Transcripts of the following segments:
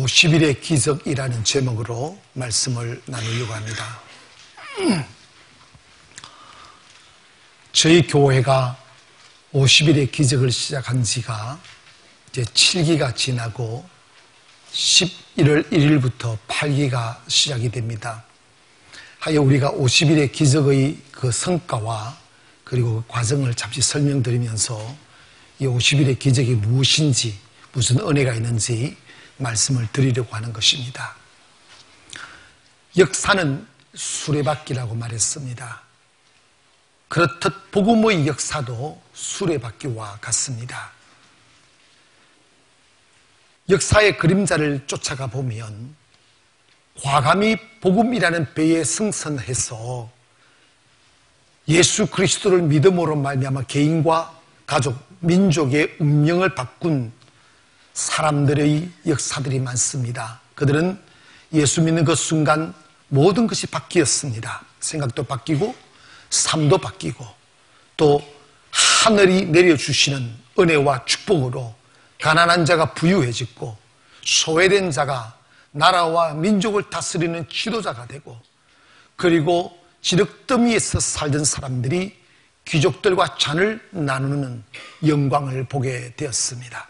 50일의 기적이라는 제목으로 말씀을 나누려고 합니다. 저희 교회가 50일의 기적을 시작한 지가 이제 7기가 지나고 11월 1일부터 8기가 시작이 됩니다. 하여 우리가 50일의 기적의 그 성과와 그리고 그 과정을 잠시 설명드리면서 이 50일의 기적이 무엇인지 무슨 은혜가 있는지 말씀을 드리려고 하는 것입니다. 역사는 수레바퀴라고 말했습니다. 그렇듯 복음의 역사도 수레바퀴와 같습니다. 역사의 그림자를 쫓아가 보면 과감히 복음이라는 배에 승선해서 예수 그리스도를 믿음으로 말미암아 개인과 가족, 민족의 운명을 바꾼 사람들의 역사들이 많습니다. 그들은 예수 믿는 그 순간 모든 것이 바뀌었습니다. 생각도 바뀌고 삶도 바뀌고 또 하늘이 내려주시는 은혜와 축복으로 가난한 자가 부유해졌고 소외된 자가 나라와 민족을 다스리는 지도자가 되고 그리고 지륵더미에서 살던 사람들이 귀족들과 잔을 나누는 영광을 보게 되었습니다.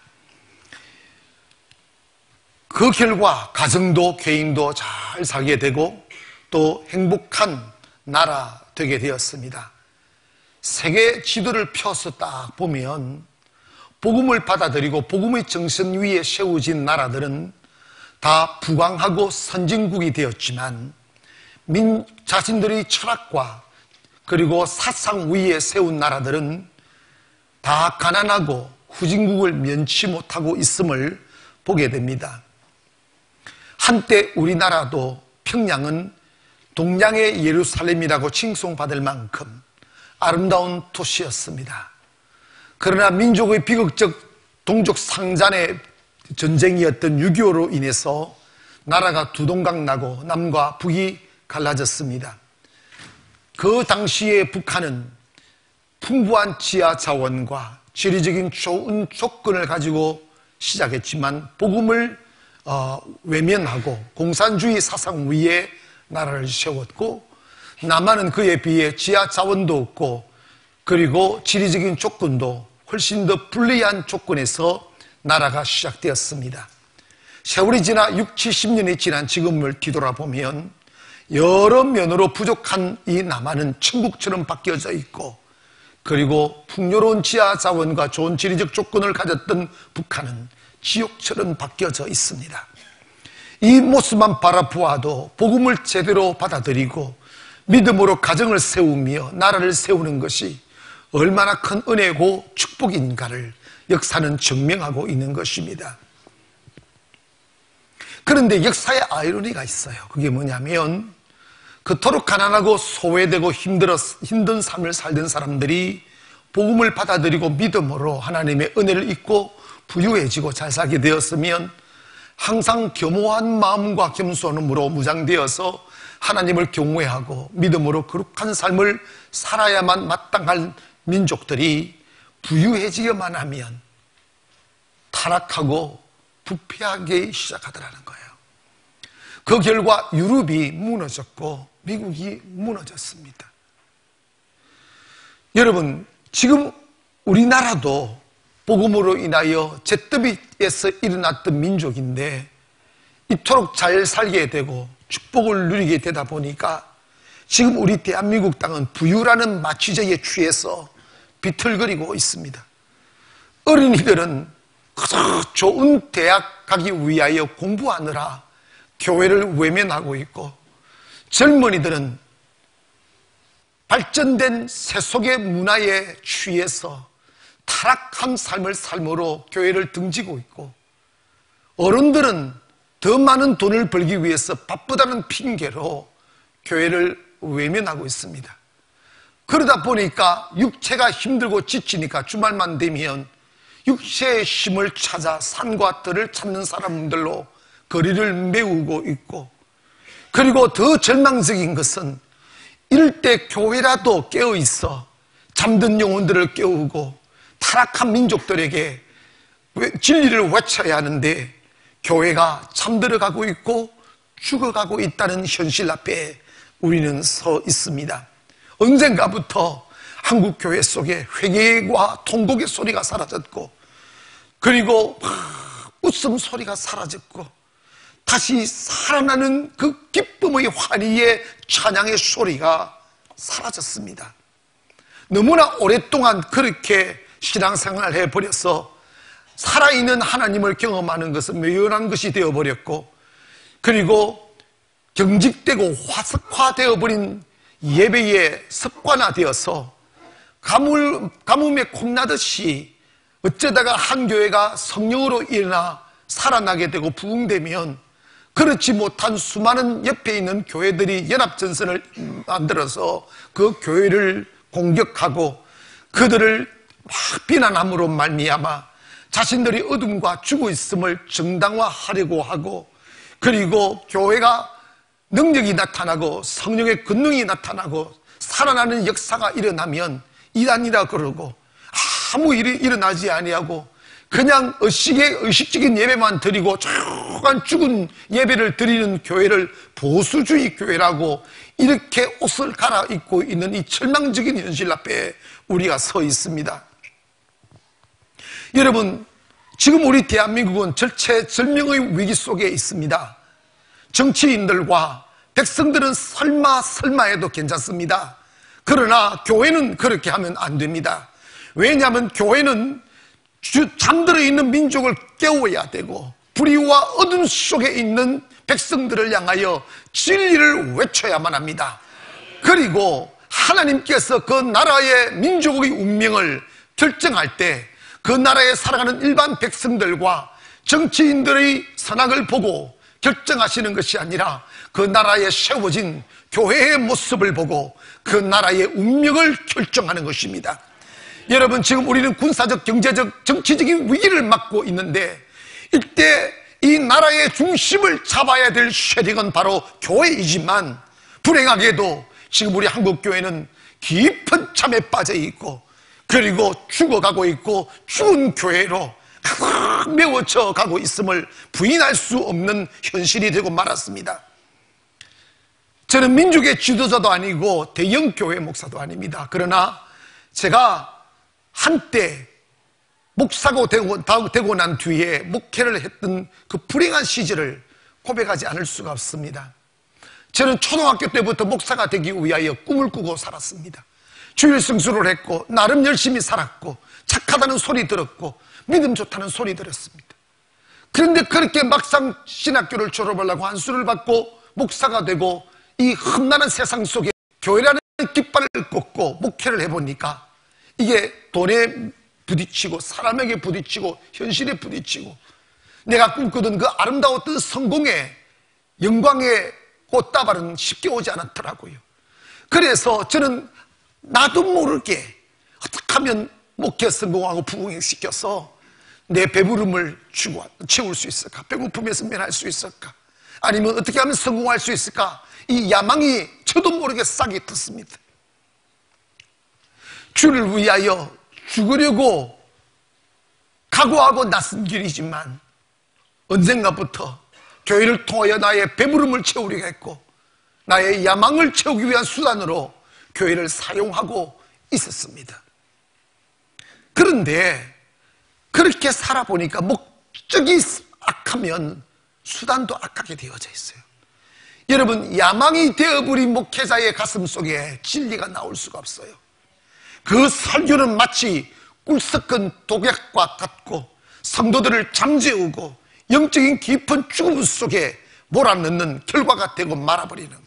그 결과 가정도 개인도 잘 살게 되고 또 행복한 나라 되게 되었습니다. 세계 지도를 펴서 딱 보면 복음을 받아들이고 복음의 정신 위에 세워진 나라들은 다 부강하고 선진국이 되었지만 민 자신들의 철학과 그리고 사상 위에 세운 나라들은 다 가난하고 후진국을 면치 못하고 있음을 보게 됩니다. 한때 우리나라도 평양은 동양의 예루살렘이라고 칭송받을 만큼 아름다운 도시였습니다. 그러나 민족의 비극적 동족 상잔의 전쟁이었던 6.25로 인해서 나라가 두동강 나고 남과 북이 갈라졌습니다. 그 당시에 북한은 풍부한 지하 자원과 지리적인 좋은 조건을 가지고 시작했지만 복음을 어, 외면하고 공산주의 사상 위에 나라를 세웠고 남한은 그에 비해 지하 자원도 없고 그리고 지리적인 조건도 훨씬 더 불리한 조건에서 나라가 시작되었습니다. 세월이 지나 6, 70년이 지난 지금을 뒤돌아보면 여러 면으로 부족한 이 남한은 천국처럼 바뀌어져 있고 그리고 풍요로운 지하 자원과 좋은 지리적 조건을 가졌던 북한은 지옥처럼 바뀌어져 있습니다. 이 모습만 바라보아도 복음을 제대로 받아들이고 믿음으로 가정을 세우며 나라를 세우는 것이 얼마나 큰 은혜고 축복인가를 역사는 증명하고 있는 것입니다. 그런데 역사의 아이러니가 있어요. 그게 뭐냐면 그토록 가난하고 소외되고 힘들어 힘든 삶을 살던 사람들이 복음을 받아들이고 믿음으로 하나님의 은혜를 잊고 부유해지고 잘 살게 되었으면 항상 겸허한 마음과 겸손함으로 무장되어서 하나님을 경외하고 믿음으로 거룩한 삶을 살아야만 마땅할 민족들이 부유해지기만 하면 타락하고 부패하기 시작하더라는 거예요. 그 결과 유럽이 무너졌고 미국이 무너졌습니다. 여러분, 지금 우리나라도 복음으로 인하여 제더비에서 일어났던 민족인데 이토록 잘 살게 되고 축복을 누리게 되다 보니까 지금 우리 대한민국 땅은 부유라는 마취제에 취해서 비틀거리고 있습니다. 어린이들은 그저 좋은 대학 가기 위하여 공부하느라 교회를 외면하고 있고 젊은이들은 발전된 세속의 문화에 취해서 타락한 삶을 삶으로 교회를 등지고 있고 어른들은 더 많은 돈을 벌기 위해서 바쁘다는 핑계로 교회를 외면하고 있습니다. 그러다 보니까 육체가 힘들고 지치니까 주말만 되면 육체의 힘을 찾아 산과 뜰을 찾는 사람들로 거리를 메우고 있고 그리고 더 절망적인 것은 때 교회라도 깨어 있어 잠든 영혼들을 깨우고 타락한 민족들에게 진리를 외쳐야 하는데 교회가 잠들어가고 있고 죽어가고 있다는 현실 앞에 우리는 서 있습니다. 언젠가부터 한국 교회 속에 회개와 통곡의 소리가 사라졌고 그리고 웃음 소리가 사라졌고 다시 살아나는 그 기쁨의 환희의 찬양의 소리가 사라졌습니다. 너무나 오랫동안 그렇게 신앙생활을 해버려서 살아있는 하나님을 경험하는 것은 묘연한 것이 되어버렸고 그리고 경직되고 화석화되어 버린 예배에 습관화되어서 가뭄, 가뭄에 콩나듯이 어쩌다가 한 교회가 성령으로 일어나 살아나게 되고 부흥되면 그렇지 못한 수많은 옆에 있는 교회들이 연합전선을 만들어서 그 교회를 공격하고 그들을 막 비난함으로 말미암아 자신들이 어둠과 죽어 있음을 정당화하려고 하고 그리고 교회가 능력이 나타나고 성령의 권능이 나타나고 살아나는 역사가 일어나면 이단이라 그러고 아무 일이 일어나지 아니하고 그냥 의식의 의식적인 예배만 드리고 조간 죽은 예배를 드리는 교회를 보수주의 교회라고 이렇게 옷을 갈아입고 있는 이 절망적인 현실 앞에 우리가 서 있습니다. 여러분, 지금 우리 대한민국은 절체절명의 위기 속에 있습니다. 정치인들과 백성들은 설마 설마 해도 괜찮습니다. 그러나 교회는 그렇게 하면 안 됩니다. 왜냐하면 교회는 잠들어 있는 민족을 깨워야 되고 불의와 어둠 속에 있는 백성들을 향하여 진리를 외쳐야만 합니다. 그리고 하나님께서 그 나라의 민족의 운명을 결정할 때 그 나라에 살아가는 일반 백성들과 정치인들의 선악을 보고 결정하시는 것이 아니라 그 나라에 세워진 교회의 모습을 보고 그 나라의 운명을 결정하는 것입니다. 여러분 지금 우리는 군사적, 경제적, 정치적인 위기를 맞고 있는데 이때 이 나라의 중심을 잡아야 될 쉐링은 바로 교회이지만 불행하게도 지금 우리 한국 교회는 깊은 잠에 빠져 있고 그리고 죽어가고 있고 죽은 교회로 메워져 가고 있음을 부인할 수 없는 현실이 되고 말았습니다. 저는 민족의 지도자도 아니고 대형 교회 목사도 아닙니다. 그러나 제가 한때 목사고 되고, 되고 난 뒤에 목회를 했던 그 불행한 시절을 고백하지 않을 수가 없습니다. 저는 초등학교 때부터 목사가 되기 위하여 꿈을 꾸고 살았습니다. 주일 승수를 했고, 나름 열심히 살았고, 착하다는 소리 들었고, 믿음 좋다는 소리 들었습니다. 그런데 그렇게 막상 신학교를 졸업하려고 한수를 받고 목사가 되고 이 험난한 세상 속에 교회라는 깃발을 꽂고 목회를 해보니까 이게 돈에 부딪히고 사람에게 부딪히고 현실에 부딪히고 내가 꿈꾸던 그 아름다웠던 성공의 영광의 꽃다발은 쉽게 오지 않았더라고요. 그래서 저는 나도 모르게 어떻게 하면 목회 성공하고 부흥시켜서 내 배부름을 주고 채울 수 있을까? 배고픔에서 면할 수 있을까? 아니면 어떻게 하면 성공할 수 있을까? 이 야망이 저도 모르게 싹이 텄습니다. 주를 위하여 죽으려고 각오하고 나선 길이지만 언젠가부터 교회를 통하여 나의 배부름을 채우려고 했고 나의 야망을 채우기 위한 수단으로 교회를 사용하고 있었습니다. 그런데 그렇게 살아보니까 목적이 악하면 수단도 악하게 되어져 있어요. 여러분, 야망이 되어버린 목회자의 가슴 속에 진리가 나올 수가 없어요. 그 설교는 마치 꿀 섞은 독약과 같고 성도들을 잠재우고 영적인 깊은 죽음 속에 몰아넣는 결과가 되고 말아버리는.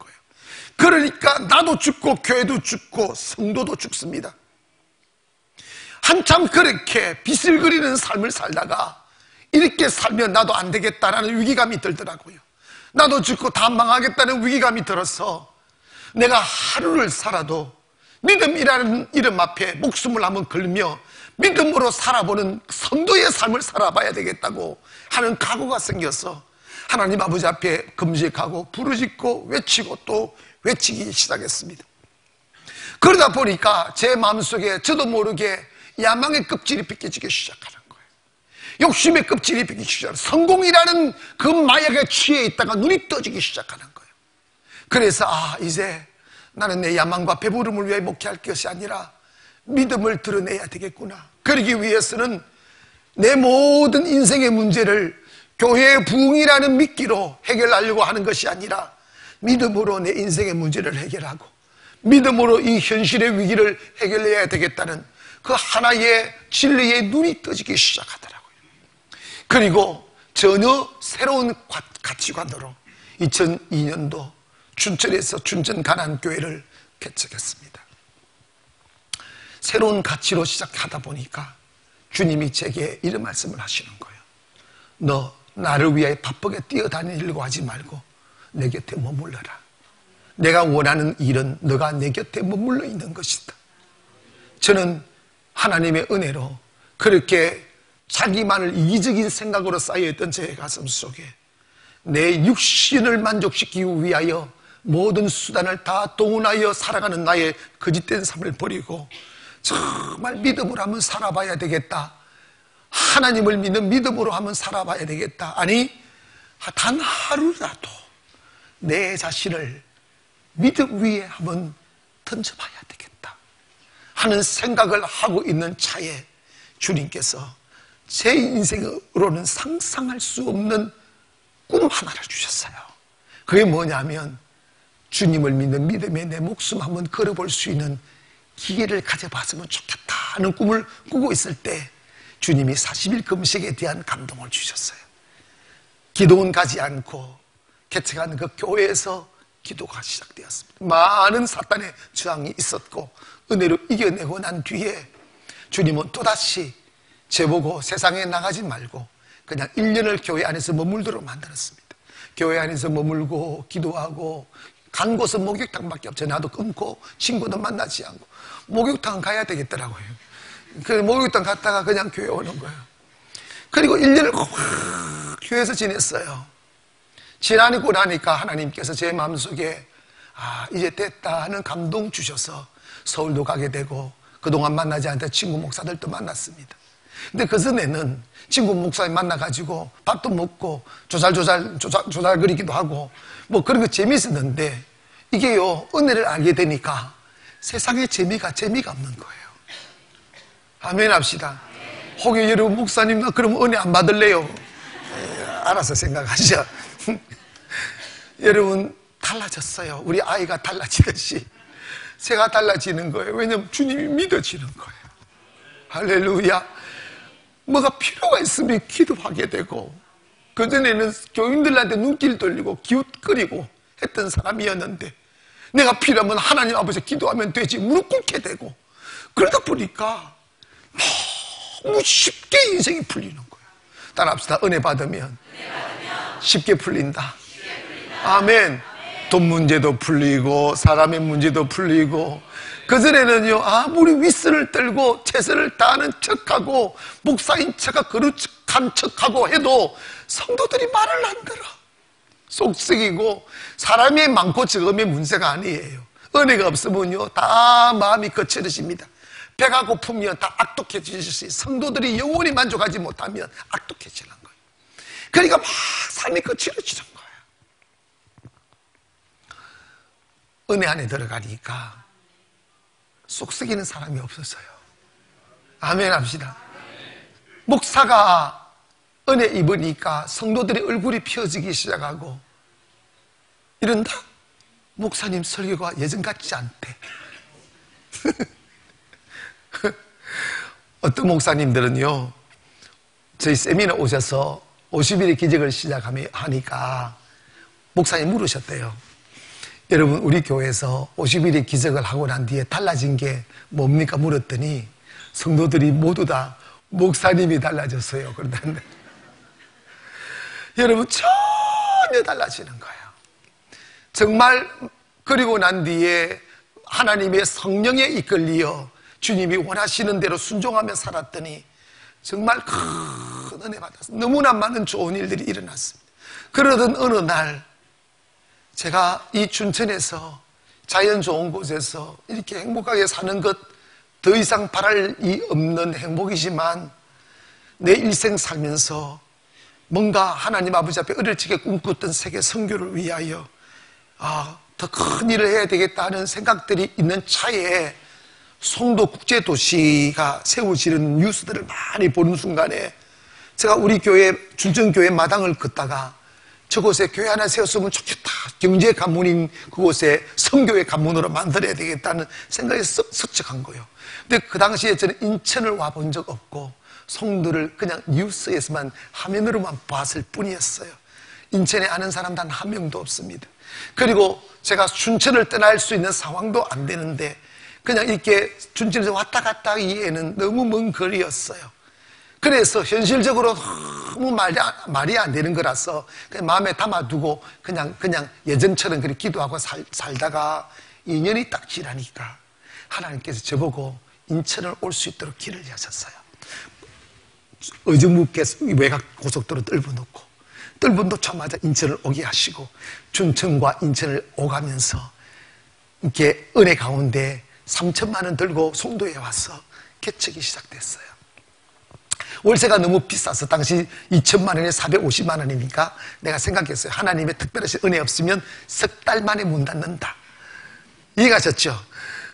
그러니까 나도 죽고 교회도 죽고 성도도 죽습니다. 한참 그렇게 비슬거리는 삶을 살다가 이렇게 살면 나도 안 되겠다라는 위기감이 들더라고요. 나도 죽고 다 망하겠다는 위기감이 들어서 내가 하루를 살아도 믿음이라는 이름 앞에 목숨을 한번 걸며 믿음으로 살아보는 선도의 삶을 살아봐야 되겠다고 하는 각오가 생겨서 하나님 아버지 앞에 금식하고 부르짖고 외치고 또 외치기 시작했습니다. 그러다 보니까 제 마음속에 저도 모르게 야망의 껍질이 벗겨지기 시작하는 거예요. 욕심의 껍질이 비기 시작. 성공이라는 그 마약에 취해 있다가 눈이 떠지기 시작하는 거예요. 그래서 아 이제 나는 내 야망과 배부름을 위해 목회할 것이 아니라 믿음을 드러내야 되겠구나. 그러기 위해서는 내 모든 인생의 문제를 교회의 부흥이라는 미끼로 해결하려고 하는 것이 아니라 믿음으로 내 인생의 문제를 해결하고 믿음으로 이 현실의 위기를 해결해야 되겠다는 그 하나의 진리의 눈이 떠지기 시작하더라고요. 그리고 전혀 새로운 가치관으로 2002년도 춘천에서 춘천 가난교회를 개척했습니다. 새로운 가치로 시작하다 보니까 주님이 제게 이런 말씀을 하시는 거예요. 너 나를 위해 바쁘게 뛰어다니려고 하지 말고 내 곁에 머물러라. 내가 원하는 일은 너가 내 곁에 머물러 있는 것이다. 저는 하나님의 은혜로 그렇게 자기만을 이기적인 생각으로 쌓여있던 제 가슴 속에 내 육신을 만족시키기 위하여 모든 수단을 다 동원하여 살아가는 나의 거짓된 삶을 버리고 정말 믿음으로 한번 살아봐야 되겠다. 하나님을 믿는 믿음으로 한번 살아봐야 되겠다. 아니, 단 하루라도 내 자신을 믿음 위에 한번 던져봐야 되겠다. 하는 생각을 하고 있는 차에 주님께서 제 인생으로는 상상할 수 없는 꿈 하나를 주셨어요. 그게 뭐냐면 주님을 믿는 믿음에 내 목숨 한번 걸어볼 수 있는 기회를 가져봤으면 좋겠다 하는 꿈을 꾸고 있을 때 주님이 40일 금식에 대한 감동을 주셨어요. 기도원 가지 않고 개척한 그 교회에서 기도가 시작되었습니다. 많은 사탄의 저항이 있었고 은혜로 이겨내고 난 뒤에 주님은 또다시 제보고 세상에 나가지 말고 그냥 1년을 교회 안에서 머물도록 만들었습니다. 교회 안에서 머물고 기도하고 간 곳은 목욕탕밖에 없죠. 나도 끊고 친구도 만나지 않고 목욕탕 가야 되겠더라고요. 그 목욕탕 갔다가 그냥 교회 오는 거예요. 그리고 1년을 교회에서 지냈어요. 지나고 나니까 하나님께서 제 마음속에 아 이제 됐다 하는 감동 주셔서 서울도 가게 되고 그동안 만나지 않던 친구 목사들도 만났습니다. 근데 그 전에는 친구 목사님 만나가지고 밥도 먹고 조잘조잘 조잘, 조잘거리기도 하고 뭐 그런 거 재밌었는데 이게요 은혜를 알게 되니까 세상에 재미가 재미가 없는 거예요. 아멘 합시다. 혹여 여러분 목사님 나 그럼 은혜 안 받을래요? 에, 알아서 생각하시죠. 여러분 달라졌어요. 우리 아이가 달라지듯이 제가 달라지는 거예요. 왜냐면 주님이 믿어지는 거예요. 할렐루야. 뭐가 필요가 있으면 기도하게 되고 그전에는 교인들한테 눈길 돌리고 기웃거리고 했던 사람이었는데 내가 필요하면 하나님 앞에서 기도하면 되지 무릎 꿇게 되고 그러다 보니까 너무 쉽게 인생이 풀리는 거예요. 따라합시다. 은혜 받으면, 쉽게 풀린다. 아멘. 돈 문제도 풀리고 사람의 문제도 풀리고 그전에는요 아무리 윗선을 떨고 최선을 다하는 척하고 목사인 척하 거룩한 척하고 해도 성도들이 말을 안 들어 속썩이고 사람이 많고 적음의 문제가 아니에요 은혜가 없으면요 다 마음이 거칠어집니다 배가 고프면 다 있어요 성도들이 영원히 만족하지 못하면 악독해지는 그러니까 막 삶이 거칠어지는 거예요 은혜 안에 들어가니까 쏙썩이는 사람이 없었어요. 아멘 합시다. 목사가 은혜 입으니까 성도들의 얼굴이 펴지기 시작하고 이런다. 목사님 설교가 예전 같지 않대. 어떤 목사님들은요, 저희 세미나 오셔서 50일의 기적을 시작하니까 목사님 물으셨대요. 여러분 우리 교회에서 50일의 기적을 하고 난 뒤에 달라진 게 뭡니까 물었더니 성도들이 모두 다 목사님이 달라졌어요. 그러는데 여러분 전혀 달라지는 거예요. 정말 그리고 난 뒤에 하나님의 성령에 이끌리어 주님이 원하시는 대로 순종하며 살았더니 정말 큰 은혜 받았어요. 너무나 많은 좋은 일들이 일어났습니다. 그러던 어느 날 제가 이 춘천에서 자연 좋은 곳에서 이렇게 행복하게 사는 것 더 이상 바랄 이 없는 행복이지만 내 일생 살면서 뭔가 하나님 아버지 앞에 어릴 적에 꿈꿨던 세계 선교를 위하여 아, 더 큰 일을 해야 되겠다는 생각들이 있는 차에 송도 국제도시가 세워지는 뉴스들을 많이 보는 순간에 제가 우리 교회 준정교회 마당을 걷다가 저곳에 교회 하나 세웠으면 좋겠다. 경제 관문인 그곳에 성교의 관문으로 만들어야 되겠다는 생각이 서적한 거예요. 근데 그 당시에 저는 인천을 와본 적 없고 송도를 그냥 뉴스에서만 화면으로만 봤을 뿐이었어요. 인천에 아는 사람 단 한 명도 없습니다. 그리고 제가 춘천을 떠날 수 있는 상황도 안 되는데 그냥 이렇게 춘천에서 왔다 갔다 하기에는 너무 먼 거리였어요. 그래서 현실적으로 너무 말이, 말이 안 되는 거라서 그냥 마음에 담아두고 그냥, 그냥 예전처럼 그렇게 기도하고 살, 살다가 인연이 딱 지나니까 하나님께서 저보고 인천을 올 수 있도록 길을 여셨어요. 의정부께서 외곽 고속도로 뜰어놓고 뜰어놓자마자 인천을 오게 하시고 춘천과 인천을 오가면서 이렇게 은혜 가운데 3천만 원 들고 송도에 와서 개척이 시작됐어요. 월세가 너무 비싸서 당시 2천만 원에 450만 원이니까 내가 생각했어요. 하나님의 특별하신 은혜 없으면 석 달 만에 문 닫는다. 이해가셨죠?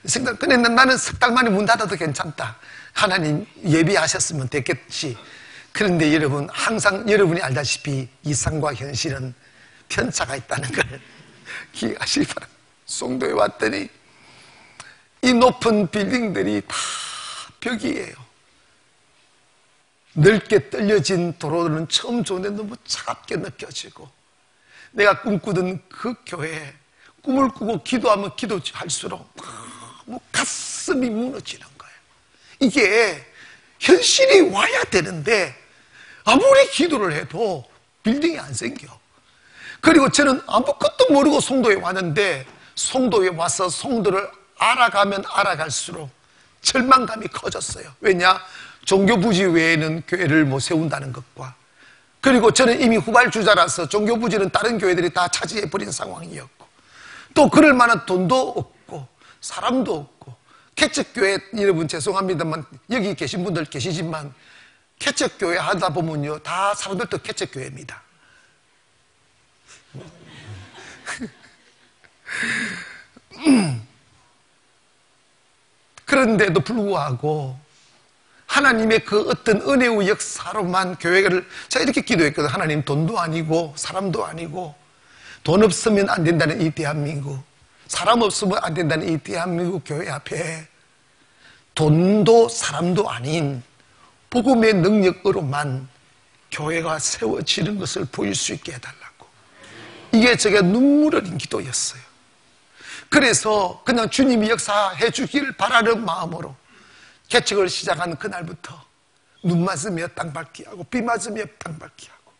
생각, 근데 나는 석 달 만에 문 닫아도 괜찮다. 하나님 예비하셨으면 됐겠지. 그런데 여러분, 항상 여러분이 알다시피 이상과 현실은 편차가 있다는 걸 기억하시기 바랍니다. 송도에 왔더니 이 높은 빌딩들이 다 벽이에요. 넓게 떨려진 도로는 처음 좋은데 너무 차갑게 느껴지고 내가 꿈꾸던 그 교회 꿈을 꾸고 기도하면 기도할수록 너무 가슴이 무너지는 거예요. 이게 현실이 와야 되는데 아무리 기도를 해도 빌딩이 안 생겨. 그리고 저는 아무것도 모르고 송도에 왔는데 송도에 와서 송도를 알아가면 알아갈수록 절망감이 커졌어요. 왜냐? 종교 부지 외에는 교회를 못 세운다는 것과 그리고 저는 이미 후발주자라서 종교 부지는 다른 교회들이 다 차지해 버린 상황이었고 또 그럴 만한 돈도 없고 사람도 없고 개척교회 여러분 죄송합니다만 여기 계신 분들 계시지만 개척교회 하다 보면요 다 사람들도 개척교회입니다. 그런데도 불구하고 하나님의 그 어떤 은혜의 역사로만 교회를 제가 이렇게 기도했거든. 하나님 돈도 아니고 사람도 아니고 돈 없으면 안 된다는 이 대한민국 사람 없으면 안 된다는 이 대한민국 교회 앞에 돈도 사람도 아닌 복음의 능력으로만 교회가 세워지는 것을 보일 수 있게 해달라고. 이게 제가 눈물 어린 기도였어요. 그래서 그냥 주님이 역사해 주기를 바라는 마음으로 개척을 시작한 그날부터 눈 맞으며 땅 밟기 하고 비 맞으며 땅 밟기 하고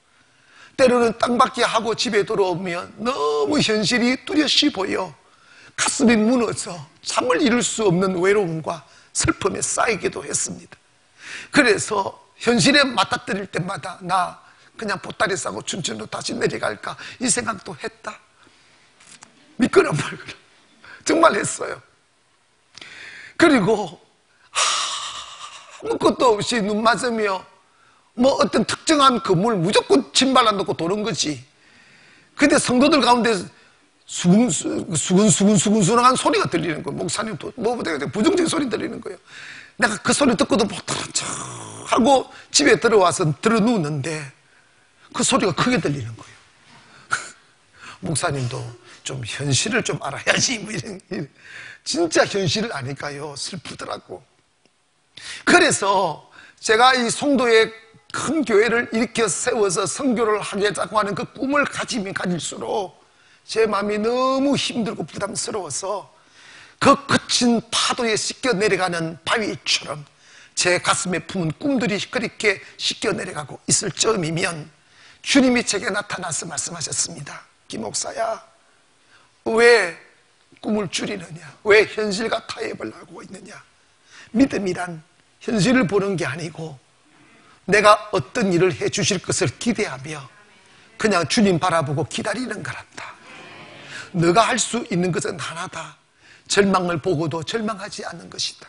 때로는 땅 밟기 하고 집에 돌아오면 너무 현실이 뚜렷이 보여 가슴이 무너져 잠을 이룰 수 없는 외로움과 슬픔에 쌓이기도 했습니다. 그래서 현실에 맞닥뜨릴 때마다 나 그냥 보따리 싸고 춘천으로 다시 내려갈까 이 생각도 했다. 믿거나 말거나 정말 했어요. 그리고 아무것도 없이 눈 맞으며 뭐 어떤 특정한 건물 무조건 안 놓고 도는 거지. 근데 성도들 가운데 수근, 수근, 수근, 수근 수근한 소리가 들리는 거예요. 목사님도, 뭐, 부정적인 소리 들리는 거예요. 내가 그 소리 듣고도 못하는 척 하고 집에 들어와서 들어 누웠는데 그 소리가 크게 들리는 거예요. 목사님도 좀 현실을 좀 알아야지. 뭐 이런, 진짜 현실을 아니까요. 슬프더라고. 그래서 제가 이 송도의 큰 교회를 일으켜 세워서 성교를 하겠다고 하는 그 꿈을 가지면 가질수록 제 마음이 너무 힘들고 부담스러워서 그 거친 파도에 씻겨 내려가는 바위처럼 제 가슴에 품은 꿈들이 그렇게 씻겨 내려가고 있을 점이면 주님이 제게 나타나서 말씀하셨습니다. 김 목사야, 왜 꿈을 줄이느냐? 왜 현실과 타협을 하고 있느냐? 믿음이란 현실을 보는 게 아니고 내가 어떤 일을 해 주실 것을 기대하며 그냥 주님 바라보고 기다리는 거란다. 너가 할 수 있는 것은 하나다. 절망을 보고도 절망하지 않는 것이다.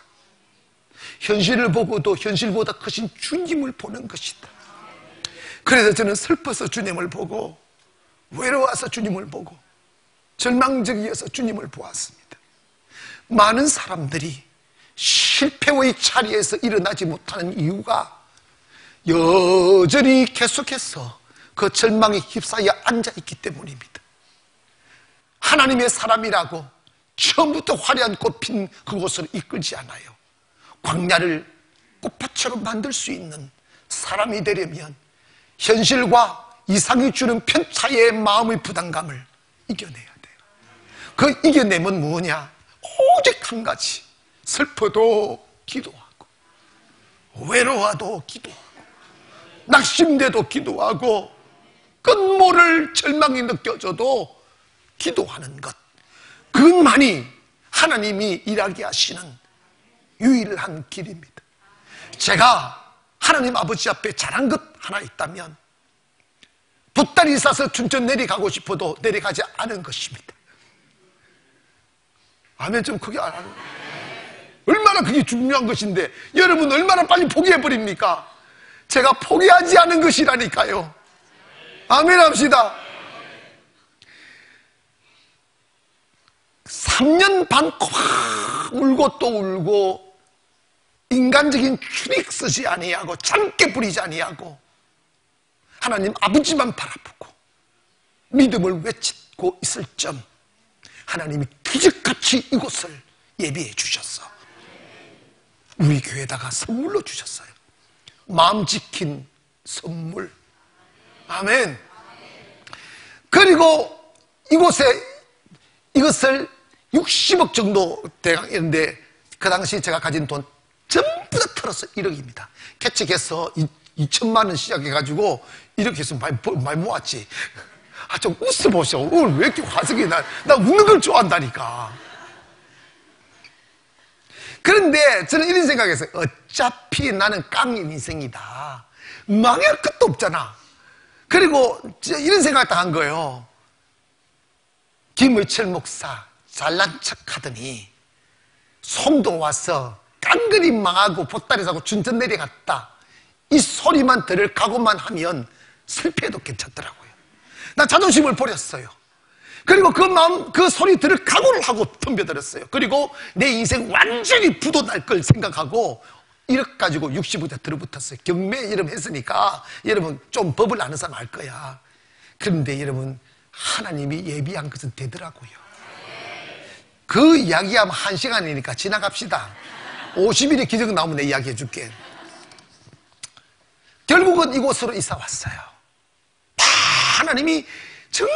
현실을 보고도 현실보다 크신 주님을 보는 것이다. 그래서 저는 슬퍼서 주님을 보고 외로워서 주님을 보고 절망적이어서 주님을 보았습니다. 많은 사람들이 실패의 자리에서 일어나지 못하는 이유가 여전히 계속해서 그 절망에 휩싸여 앉아 있기 때문입니다. 하나님의 사람이라고 처음부터 화려한 꽃핀 그곳을 이끌지 않아요. 광야를 꽃밭처럼 만들 수 있는 사람이 되려면 현실과 이상이 주는 편차의 마음의 부담감을 이겨내야 돼요. 그 이겨내면 뭐냐? 오직 한 가지. 슬퍼도 기도하고, 외로워도 기도하고, 낙심돼도 기도하고, 끝모를 절망이 느껴져도 기도하는 것. 그것만이 하나님이 일하게 하시는 유일한 길입니다. 제가 하나님 아버지 앞에 잘한 것 하나 있다면 보따리 싸서 춘천 내려가고 싶어도 내려가지 않은 것입니다. 아멘 좀 크게 안 하는 얼마나 그게 중요한 것인데 여러분 얼마나 빨리 포기해버립니까? 제가 포기하지 않은 것이라니까요. 아멘 합시다. 3년 반 울고 또 울고 인간적인 추릭 쓰지 아니하고 참게 부리지 아니하고 하나님 아버지만 바라보고 믿음을 외치고 있을 점 하나님이 기적같이 이곳을 예비해 주셨어 우리 교회에다가 선물로 주셨어요 마음 지킨 선물 아멘 그리고 이곳에 이것을 60억 정도 대강이었는데 그 당시 제가 가진 돈 전부 다 털어서 1억입니다. 개척해서 2천만 원 시작해가지고 이렇게 해서 많이, 많이 모았지. 아, 좀 웃어보셔. 오늘 왜 이렇게 화석이 나, 나 웃는 걸 좋아한다니까. 그런데 저는 이런 생각했어요. 어차피 나는 깡인 인생이다. 망할 것도 없잖아. 그리고 이런 생각을 한 거예요. 김의철 목사 잘난 척 하더니 송도 와서 깡그리 망하고 보따리 사고 춘천 내려갔다. 이 소리만 들을 각오만 하면 슬퍼도 괜찮더라고요. 나 자존심을 버렸어요. 그리고 그 마음, 그 소리 들을 각오를 하고 덤벼들었어요. 그리고 내 인생 완전히 부도 날 걸 생각하고 이렇게 가지고 60부터 들어붙었어요. 경매 이름 했으니까 여러분 좀 법을 아는 사람 알 거야. 그런데 여러분 하나님이 예비한 것은 되더라고요. 그 이야기하면 한 시간이니까 지나갑시다. 50일의 기적 나오면 내 이야기 해 줄게. 결국은 이곳으로 이사 왔어요. 다 하나님이 정말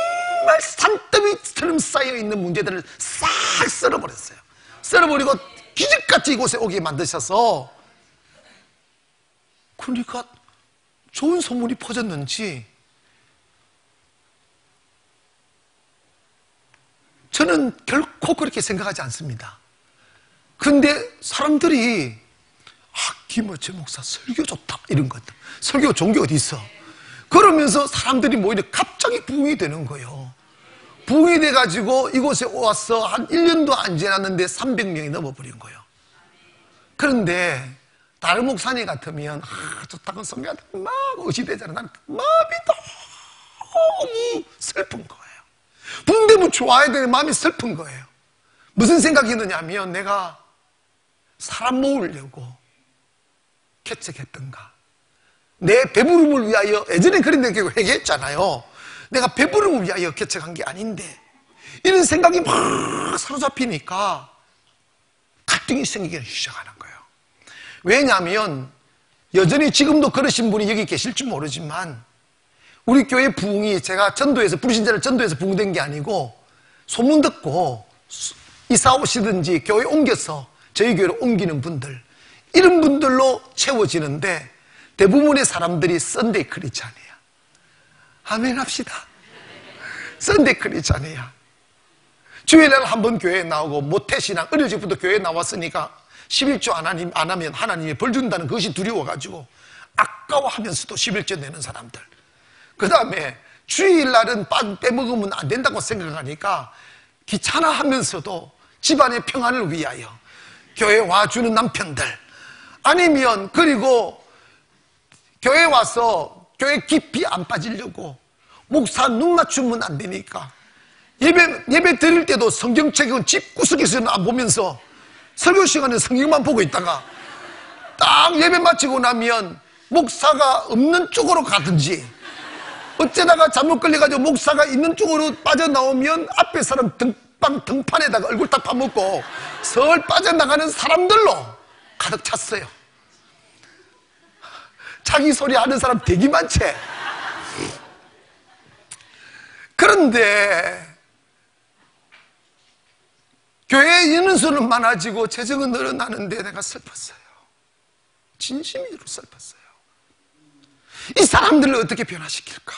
산더미처럼 쌓여있는 문제들을 싹 썰어버렸어요. 썰어버리고 기적같이 이곳에 오게 만드셔서 그러니까 좋은 소문이 퍼졌는지 저는 결코 그렇게 생각하지 않습니다. 근데 사람들이 아, 김어채 목사 설교 좋다 이런 것 설교 종교 어디 있어? 그러면서 사람들이 모이려 갑자기 부흥이 되는 거예요. 부흥이 돼가지고 이곳에 와서 한 1년도 안 지났는데 300명이 넘어버린 거예요. 그런데 다른 목사님 같으면 아 좋다고 성경한테 막 의지되잖아. 난 마음이 너무 슬픈 거예요. 붕대면 좋아야 되는 마음이 슬픈 거예요. 무슨 생각이 있느냐면 내가 사람 모으려고 개척했던가. 내 배부름을 위하여, 예전에 그런 데 회개했잖아요. 내가 배부름을 위하여 개척한 게 아닌데, 이런 생각이 막 사로잡히니까 갈등이 생기기 시작하는 거예요. 왜냐하면, 여전히 지금도 그러신 분이 여기 계실지 모르지만, 우리 교회 부흥이 제가 전도에서 불신자를 전도해서 부흥된 게 아니고 소문 듣고 이사 오시든지 교회 옮겨서 저희 교회로 옮기는 분들 이런 분들로 채워지는데 대부분의 사람들이 Sunday Christian이야. 아멘 합시다. Sunday Christian이야. 주일날 한 번 교회에 나오고 모태신앙 어릴 적부터 교회에 나왔으니까 11조 안, 안 하면 하나님이 벌 준다는 것이 두려워가지고 아까워하면서도 11조 내는 사람들 그 다음에 주일날은 빼먹으면 안 된다고 생각하니까 귀찮아 하면서도 집안의 평안을 위하여 교회 와주는 남편들, 아니면 그리고 교회 와서 교회 깊이 안 빠지려고 목사 눈 맞추면 안 되니까 예배 예배 드릴 때도 성경책은 집 구석에서는 안 보면서 설교 시간에 성경만 보고 있다가 딱 예배 마치고 나면 목사가 없는 쪽으로 가든지 어쩌다가 잘못 걸려가지고 목사가 있는 쪽으로 빠져나오면 앞에 사람 등방 등판에다가 얼굴 딱 파묻고 설 빠져나가는 사람들로 가득 찼어요. 자기 소리 하는 사람 되게 많지. 그런데 교회에 있는 수는 많아지고 재정은 늘어나는데 내가 슬펐어요. 진심으로 슬펐어요. 이 사람들을 어떻게 변화시킬까?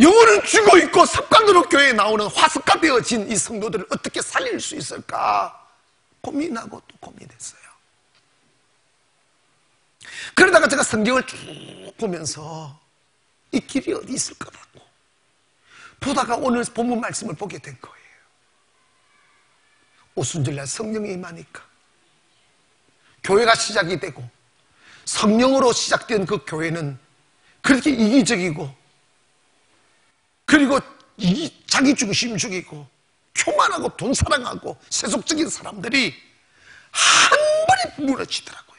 영혼은 죽어 있고 습관으로 교회에 나오는 화석화 되어진 이 성도들을 어떻게 살릴 수 있을까? 고민하고 또 고민했어요. 그러다가 제가 성경을 쭉 보면서 이 길이 어디 있을 거라고 보다가 오늘 본문 말씀을 보게 된 거예요. 오순절날 성령이 임하니까 교회가 시작이 되고 성령으로 시작된 그 교회는 그렇게 이기적이고 그리고 자기 중심적이고 교만하고 돈 사랑하고 세속적인 사람들이 한 번에 무너지더라고요.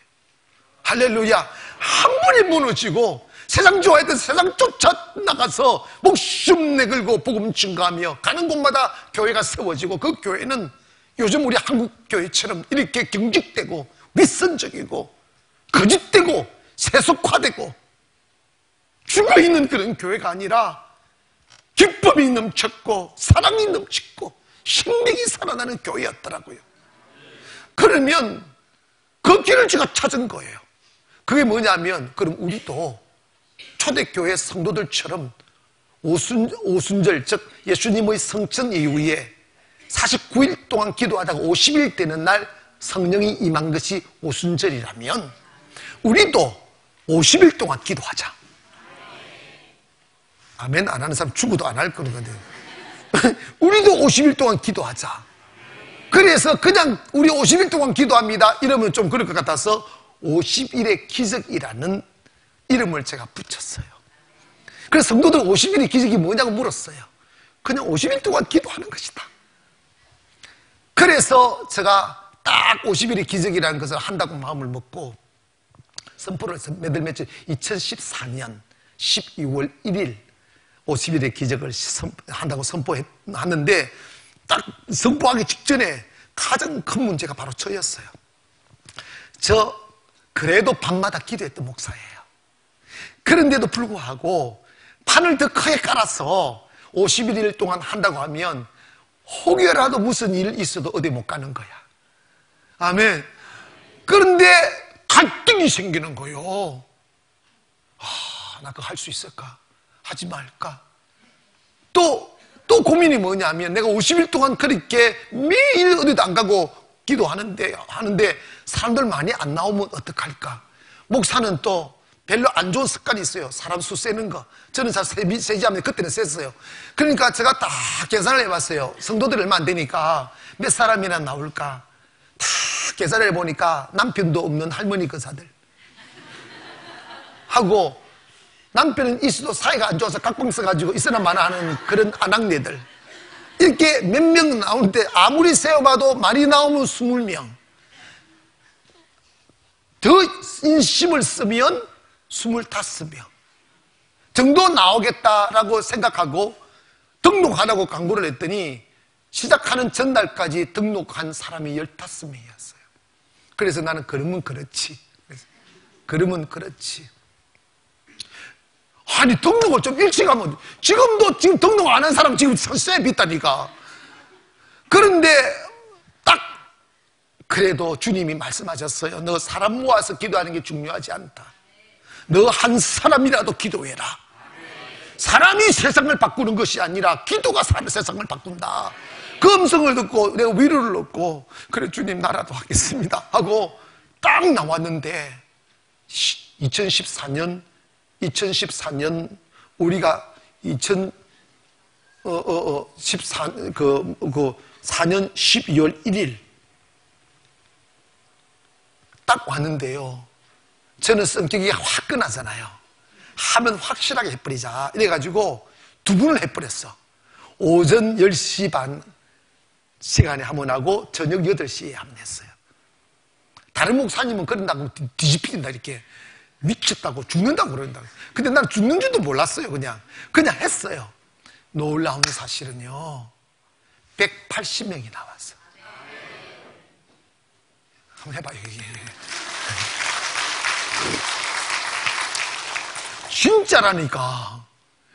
할렐루야. 한 번에 무너지고 세상 좋아했던 세상 쫓아 나가서 목숨 내걸고 복음 증가하며 가는 곳마다 교회가 세워지고 그 교회는 요즘 우리 한국 교회처럼 이렇게 경직되고 윗선적이고 거짓되고 세속화되고 죽어있는 그런 교회가 아니라 기쁨이 넘쳤고 사랑이 넘치고 생명이 살아나는 교회였더라고요. 그러면 그 길을 제가 찾은 거예요. 그게 뭐냐면 그럼 우리도 초대교회 성도들처럼 오순, 오순절 즉 예수님의 성천 이후에 49일 동안 기도하다가 50일 되는 날 성령이 임한 것이 오순절이라면 우리도 50일 동안 기도하자. 아멘 안 하는 사람 죽어도 안 할 거거든. 우리도 50일 동안 기도하자. 그래서 그냥 우리 50일 동안 기도합니다. 이러면 좀 그럴 것 같아서 50일의 기적이라는 이름을 제가 붙였어요. 그래서 성도들 50일의 기적이 뭐냐고 물었어요. 그냥 50일 동안 기도하는 것이다. 그래서 제가 딱 50일의 기적이라는 것을 한다고 마음을 먹고 선포를 몇월 며칠 2014년 12월 1일 50일의 기적을 한다고 선포했는데 딱 선포하기 직전에 가장 큰 문제가 바로 저였어요. 저 그래도 밤마다 기도했던 목사예요. 그런데도 불구하고 판을 더 크게 깔아서 51일 동안 한다고 하면 혹여라도 무슨 일 있어도 어디 못 가는 거야. 아멘. 그런데 갈등이 생기는 거요. 아, 나 그거 할 수 있을까? 하지 말까? 또, 또 고민이 뭐냐면 내가 50일 동안 그렇게 매일 어디도 안 가고 기도하는데, 하는데 사람들 많이 안 나오면 어떡할까? 목사는 또 별로 안 좋은 습관이 있어요. 사람 수 세는 거. 저는 잘 세지, 않는데 그때는 셌어요. 그러니까 제가 딱 계산을 해봤어요. 성도들 얼마 안 되니까 몇 사람이나 나올까? 다 계산을 해보니까 남편도 없는 할머니 거사들. 하고 남편은 있어도 사이가 안 좋아서 각방 써가지고 있으나 마나 하는 그런 아낙네들. 이렇게 몇 명 나오는데 아무리 세어봐도 많이 나오면 스물 명. 더 인심을 쓰면 스물다섯 명 정도 나오겠다라고 생각하고 등록하라고 광고를 했더니 시작하는 전날까지 등록한 사람이 열다섯 명이었어요. 그래서 나는 그러면 그렇지. 그러면 그렇지. 아니 등록을 좀 일찍 하면 지금도 지금 등록 안 한 사람 지금 쎄 비다니까. 그런데 딱 그래도 주님이 말씀하셨어요. 너 사람 모아서 기도하는 게 중요하지 않다. 너 한 사람이라도 기도해라. 사람이 세상을 바꾸는 것이 아니라 기도가 세상을 바꾼다. 그 음성을 듣고 내가 위로를 얻고 그래 주님 나라도 하겠습니다 하고 딱 나왔는데 2014년 2014년 우리가 2000 어, 어, 어, 14, 그, 그, 4년 12월 1일 딱 왔는데요. 저는 성격이 화끈하잖아요. 하면 확실하게 해버리자. 이래가지고 두 분을 해버렸어. 오전 10시 반 시간에 한번 하고 저녁 8시에 한번 했어요. 다른 목사님은 그런다고 뒤집힌다 이렇게 미쳤다고 죽는다고 그런다고. 근데 난 죽는 줄도 몰랐어요. 그냥 그냥 했어요. 놀라운 사실은요. 180명이 나왔어. 한번 해봐요. 진짜라니까.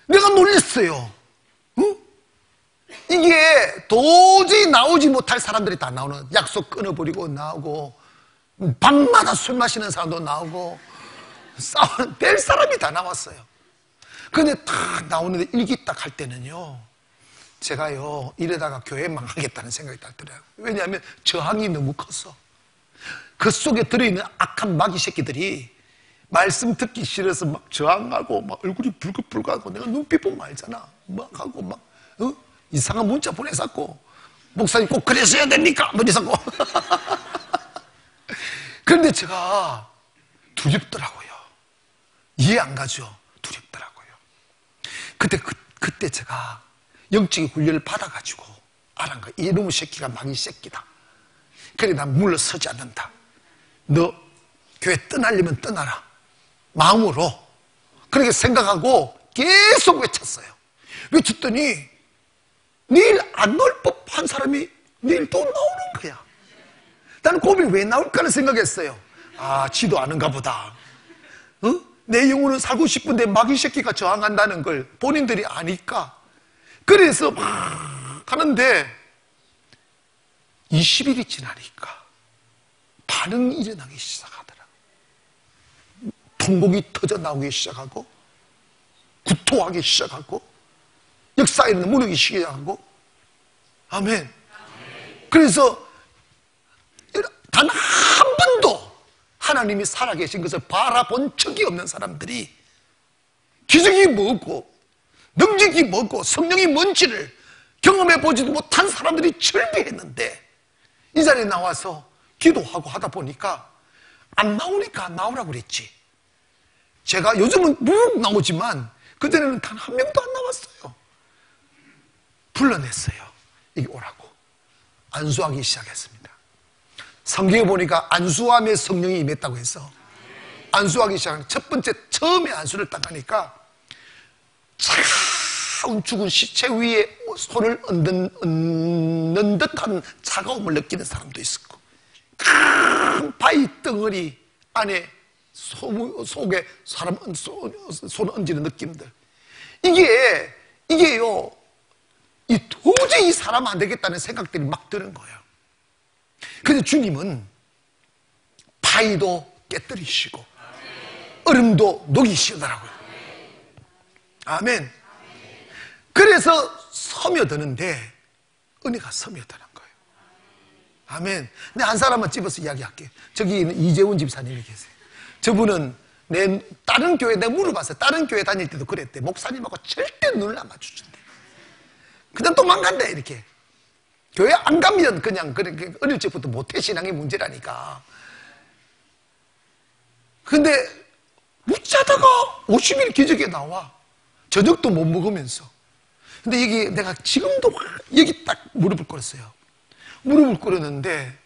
내가 놀랬어요. 응? 이게 도저히 나오지 못할 사람들이 다 나오는 약속 끊어버리고 나오고 밤마다 술 마시는 사람도 나오고 싸우는 별 사람이 다 나왔어요. 근데 딱 나오는데 일기 딱 할 때는요. 제가요 이러다가 교회 망하겠다는 생각이 들더라고요. 왜냐하면 저항이 너무 컸어. 그 속에 들어있는 악한 마귀 새끼들이 말씀 듣기 싫어서 막 저항하고 막 얼굴이 붉글붉하고 내가 눈빛 보면 알잖아. 막 하고 막 어? 이상한 문자 보내서고 목사님 꼭 그랬어야 됩니까? 뭐 이러고 그런데 제가 두렵더라고요. 이해 안 가죠? 두렵더라고요. 그때 그, 그때 제가 영적인 훈련을 받아가지고 알은 거 이놈의 새끼가 마귀 새끼다. 그래 난 물러서지 않는다. 너 교회 떠나려면 떠나라. 마음으로 그렇게 생각하고 계속 외쳤어요. 외쳤더니 내일 안 나올 법한 사람이 내일 또 나오는 거야. 나는 고민이 왜 나올까를 생각했어요. 아, 지도 않은가 보다. 어? 내 영혼은 살고 싶은데 마귀 새끼가 저항한다는 걸 본인들이 아니까. 그래서 막 하는데 20일이 지나니까 반응이 일어나기 시작하더라. 통곡이 터져 나오기 시작하고 구토하기 시작하고 역사에 있는 무너기 시작하고 아멘. 그래서 단 한 번도 하나님이 살아계신 것을 바라본 적이 없는 사람들이 기적이 뭐고 능력이 뭐고 성령이 뭔지를 경험해 보지도 못한 사람들이 절비했는데 이 자리에 나와서 기도하고 하다 보니까 안 나오니까 나오라고 그랬지. 제가 요즘은 묵 나오지만 그전에는 단 한 명도 안 나왔어요. 불러냈어요. 이게 오라고. 안수하기 시작했습니다. 성경에 보니까 안수함에 성령이 임했다고 해서 안수하기 시작한 첫 번째 처음에 안수를 딱 하니까 차가운 죽은 시체 위에 손을 얹는, 얹는 듯한 차가움을 느끼는 사람도 있었고 큰 바위 덩어리 안에 소, 속에 사람 손 얹는 느낌들 이게 이게요 이 도저히 사람 안 되겠다는 생각들이 막 드는 거예요. 근데 주님은 바위도 깨뜨리시고 얼음도 녹이시더라고요. 아멘. 그래서 서며드는데 은혜가 서며드는 거예요. 아멘. 근데 한 사람만 집어서 이야기할게요. 저기 있는 이재훈 집사님이 계세요. 저분은 내 다른 교회 내가 물어봤어요. 다른 교회 다닐 때도 그랬대. 목사님하고 절대 눈을 안 마주친대. 그냥 도망간대 이렇게. 교회 안 가면 그냥 그렇게 어릴 적부터 모태 신앙의 문제라니까. 근데 묻자다가 50일 기적에 나와. 저녁도 못 먹으면서. 근데 여기 내가 지금도 여기 딱 무릎을 꿇었어요. 무릎을 꿇었는데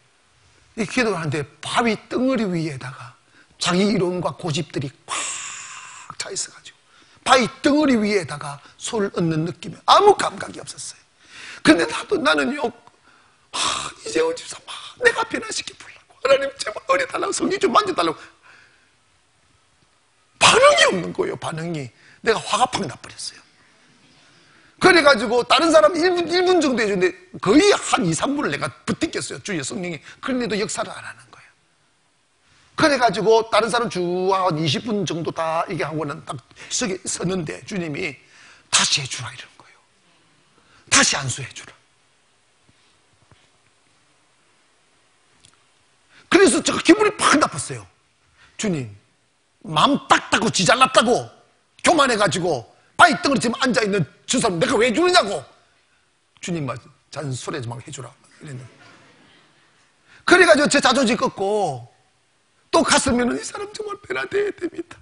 이 기도를 하는데 바위 덩어리 위에다가 자기 이론과 고집들이 꽉 차 있어가지고 바위 덩어리 위에다가 손을 얹는 느낌이 아무 감각이 없었어요. 근데 나도 나는요, 아, 이재원 집사, 아, 내가 변화시켜 보려고. 하나님 제발 은혜 달라고 성령 좀 만져달라고. 반응이 없는 거예요, 반응이. 내가 화가 팍 나버렸어요. 그래가지고 다른 사람 1분, 1분 정도 해주는데 거의 한 2, 3분을 내가 붙들겠어요, 주의 성령이. 그런데도 역사를 안 하는 거예요. 그래가지고 다른 사람 주한 20분 정도 다 이게 하고는 딱 서게 섰는데 주님이 다시 해주라 이러는 거예요. 다시 안수해주라. 그래서 제가 기분이 팍 나빴어요. 주님, 마음 딱 닫고 지 잘났다고 교만해가지고 덩어리 지금 앉아있는 저 사람 내가 왜 주느냐고 주님 말 잔소리 좀 해주라 이랬는데 그래가지고 제 자존심 꺾고 또 갔으면 이 사람 정말 변화돼야 됩니다.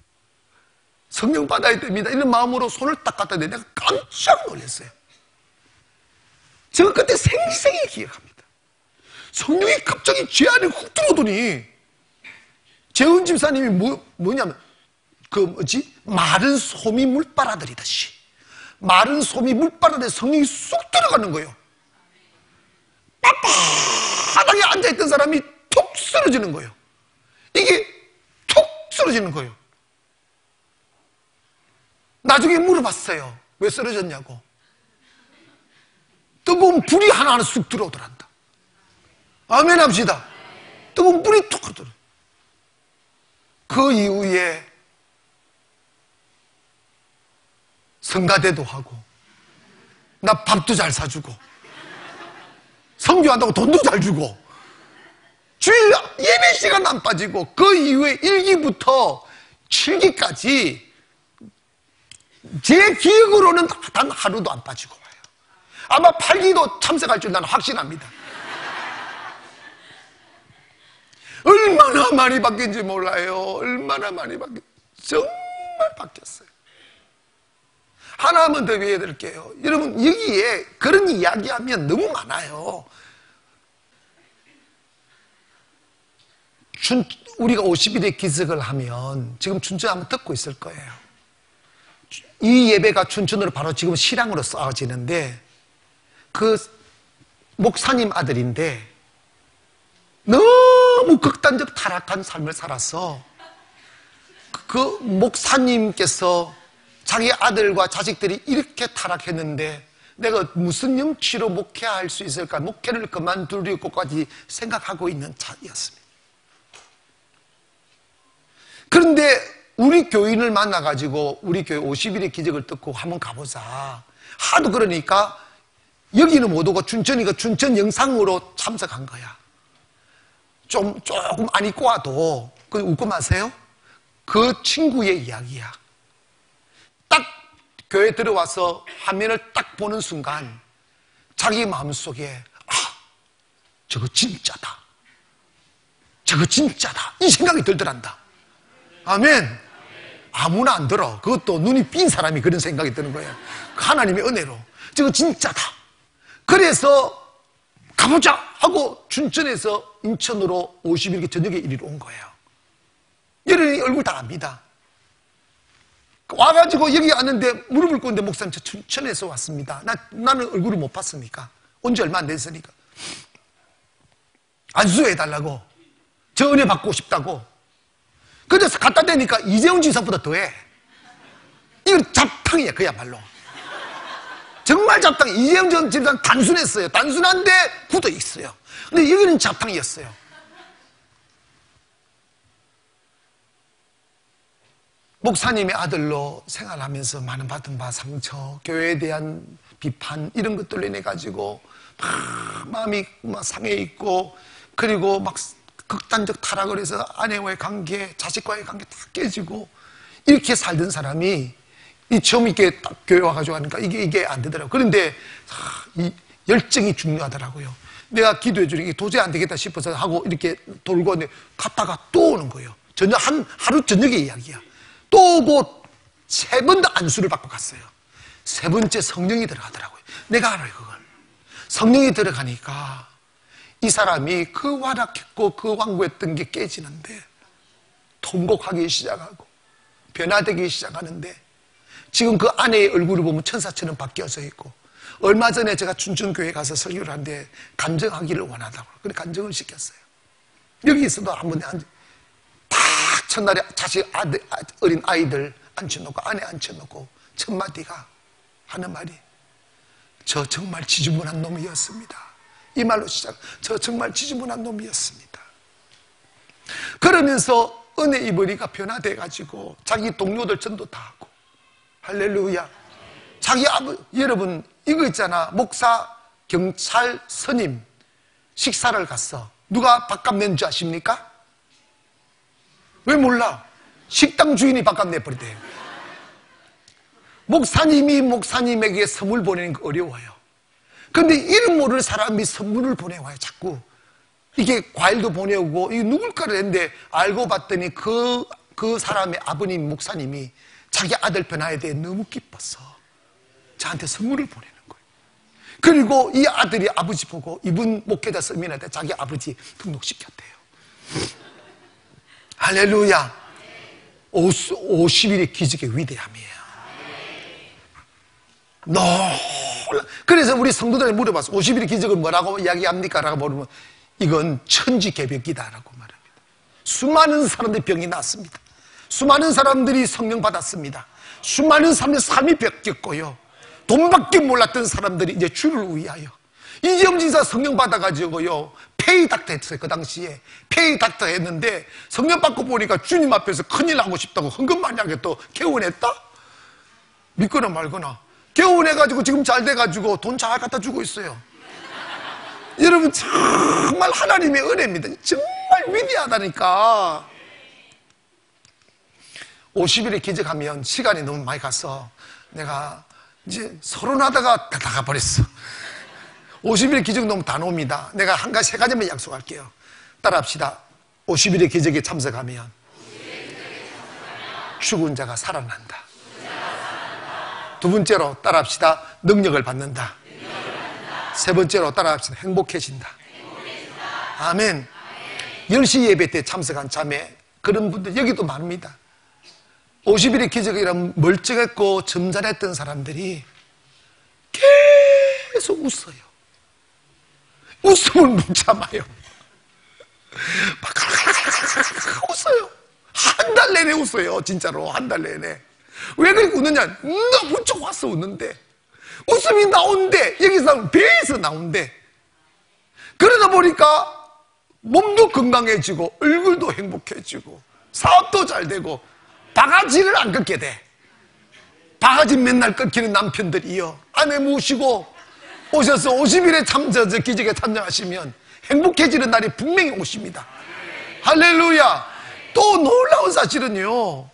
성령 받아야 됩니다. 이런 마음으로 손을 딱 갖다 대 내가 깜짝 놀랐어요. 제가 그때 생생히 기억합니다. 성령이 갑자기 제 안에 훅 들어오더니 재훈 집사님이 뭐, 뭐냐면 그 뭐지 마른 솜이 물 빨아들이듯이 마른 솜이 물 빨아들 성령이 쑥 들어가는 거예요. 빳빳하게 앉아있던 사람이 툭 쓰러지는 거예요. 이게 툭 쓰러지는 거예요. 나중에 물어봤어요. 왜 쓰러졌냐고. 뜨거운 불이 하나하나 쑥 들어오더란다. 아멘 합시다. 뜨거운 불이 툭 들어. 그 이후에 성가대도 하고 나 밥도 잘 사주고 성교한다고 돈도 잘 주고 주일 예배 시간 안 빠지고 그 이후에 1기부터 7기까지 제 기억으로는 단 하루도 안 빠지고 와요. 아마 8기도 참석할 줄 나는 확신합니다. 얼마나 많이 바뀐지 몰라요. 얼마나 많이 바뀌 정말 바뀌었어요. 하나만 더 외워드릴게요. 여러분, 여기에 그런 이야기하면 너무 많아요. 춘, 우리가 50일의 기적을 하면 지금 춘천 한번 듣고 있을 거예요. 이 예배가 춘천으로 바로 지금 실황으로 쌓아지는데 그 목사님 아들인데 너무 극단적 타락한 삶을 살았어. 그 목사님께서 자기 아들과 자식들이 이렇게 타락했는데 내가 무슨 염치로 목회할 수 있을까? 목회를 그만두려고까지 생각하고 있는 차이였습니다. 그런데 우리 교인을 만나가지고 우리 교회 50일의 기적을 듣고 한번 가보자. 하도 그러니까 여기는 못 오고 춘천이가 춘천 영상으로 참석한 거야. 좀, 조금 안 입고 와도, 그 웃고 마세요? 그 친구의 이야기야. 딱 교회 들어와서 화면을 딱 보는 순간 자기 마음속에 아, 저거 진짜다. 저거 진짜다. 이 생각이 들더란다. 아멘. 아무나 안 들어. 그것도 눈이 삔 사람이 그런 생각이 드는 거예요. 하나님의 은혜로. 저거 진짜다. 그래서 가보자 하고 춘천에서 인천으로 50일 저녁에 이리로 온 거예요. 여러분이 얼굴 다 압니다. 와가지고 여기 왔는데 무릎을 꿇는데 목사님 저 춘천에서 왔습니다. 나, 나는 얼굴을 못 봤습니까? 온 지 얼마 안 됐으니까. 안수해달라고. 저 은혜 받고 싶다고. 그래서 갖다 대니까 이재훈 지사보다 더해. 이건 잡탕이야, 그야말로. 정말 잡탕. 이재훈 지사 단순했어요. 단순한데 굳어 있어요. 근데 여기는 잡탕이었어요. 목사님의 아들로 생활하면서 많은 받은 바 상처, 교회에 대한 비판 이런 것들로 인해 가지고 막 마음이 막 상해 있고 그리고 막 극단적 타락을 해서 아내와의 관계, 자식과의 관계 다 깨지고 이렇게 살던 사람이 이 처음 이렇게 딱 교회 와가지고 하니까 이게 이게 안 되더라고요. 그런데 이 열정이 중요하더라고요. 내가 기도해 주는 게 도저히 안 되겠다 싶어서 하고 이렇게 돌고 갔다가 또 오는 거예요. 저녁 한 하루 저녁의 이야기야. 또곧세번 더 안수를 받고 갔어요. 세 번째 성령이 들어가더라고요. 내가 알아요, 그걸. 성령이 들어가니까 이 사람이 그 완악했고 그 완고했던 게 깨지는데 통곡하기 시작하고 변화되기 시작하는데 지금 그 아내의 얼굴을 보면 천사처럼 바뀌어서 있고 얼마 전에 제가 춘천교회 가서 설교를 하는데 간정하기를 원하다고 그래 간정을 시켰어요. 여기 있어도 한번 앉아 첫날에 자식 아들, 어린 아이들 앉혀놓고 아내 앉혀놓고 첫 마디가 하는 말이 저 정말 지저분한 놈이었습니다. 이 말로 시작. 저 정말 지저분한 놈이었습니다. 그러면서 은혜 이버리가 변화돼 가지고 자기 동료들 전도 다 하고 할렐루야. 자기 아버 여러분 이거 있잖아 목사 경찰 선임 식사를 갔어. 누가 밥값 낸줄 아십니까? 왜 몰라? 식당 주인이 바깥 내버리대요. 목사님이 목사님에게 선물 보내는 거 어려워요. 근데 이름 모를 사람이 선물을 보내와요, 자꾸. 이게 과일도 보내오고 이게 누굴까를 했는데 알고 봤더니 그, 그 사람의 아버님 목사님이 자기 아들 변화에 대해 너무 기뻤어. 저한테 선물을 보내는 거예요. 그리고 이 아들이 아버지 보고 이분 목회자 서민한테 자기 아버지 등록시켰대요. 할렐루야. 50일의 기적의 위대함이에요. 놀라. 그래서 우리 성도들이 물어봤어. 50일의 기적을 뭐라고 이야기합니까? 라고 물으면 이건 천지개벽이다라고 말합니다. 수많은 사람들이 병이 났습니다. 수많은 사람들이 성령 받았습니다. 수많은 사람들이 삶이 바뀌었고요. 돈밖에 몰랐던 사람들이 이제 주를 위하여 이재용 진사 성령 받아가지고요 페이 닥터 했어요 그 당시에 페이 닥터 했는데 성령 받고 보니까 주님 앞에서 큰일 나고 싶다고 흥금만약에 또 개원했다? 믿거나 말거나 개원해가지고 지금 잘 돼가지고 돈 잘 갖다 주고 있어요 여러분 정말 하나님의 은혜입니다 정말 위대하다니까 50일에 기적하면 시간이 너무 많이 가서 내가 이제 서론하다가 다 나가버렸어 50일의 기적 너무 단호입니다. 내가 한 가지, 세 가지만 약속할게요. 따라합시다. 50일의 기적에 참석하면 죽은 자가 살아난다. 두 번째로 따라합시다. 능력을 받는다. 세 번째로 따라합시다. 행복해진다. 아멘. 10시 예배 때 참석한 자매, 그런 분들 여기도 많습니다. 50일의 기적이란 멀쩡했고 점잖했던 사람들이 계속 웃어요. 웃음을 못 참아요. 막 웃어요. 한 달 내내 웃어요. 진짜로 한 달 내내. 왜 그렇게 웃느냐? 너무 좋아서 웃는데. 웃음이 나온대. 여기서 배에서 나온대. 그러다 보니까 몸도 건강해지고 얼굴도 행복해지고 사업도 잘 되고 바가지를 안 꺾게 돼. 바가지 맨날 꺾이는 남편들이요. 아내 모시고 오셔서 50일에 참저 기적에 참여하시면 행복해지는 날이 분명히 오십니다. 할렐루야. 또 놀라운 사실은요.